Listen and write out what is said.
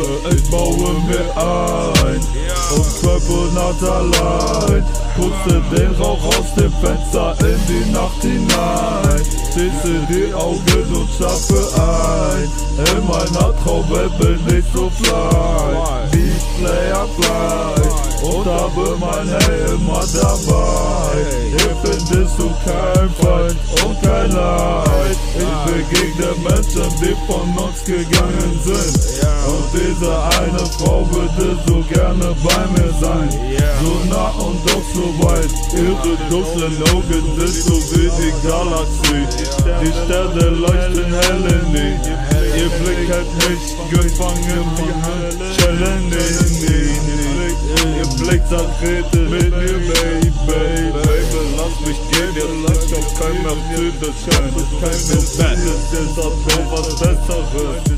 Liebe, ich baue mir ein. Um 12 Uhr Nacht allein. Puste den Rauch aus dem Fenster in die Nacht hinein. Schließe die Augen und schlafe ein. In meiner Traumwelt bin ich so fly. Wie Player Fly. Und habe mein Hey immer dabei. Hier findest du kein und Leid. Ich begegne Menschen, die von uns gegangen sind. Und diese eine Frau würde so gerne bei mir sein. So nah und doch so weit. Ihre dunklen Augen sind so wie die Galaxie. Die Sterne leuchten hell in die. Ihr Blick hat mich gefangen wie Cellini. Ihr Blick sagt, rede mit mir, Baby, immer für das Scheiße, keine Besserung, was Besseres.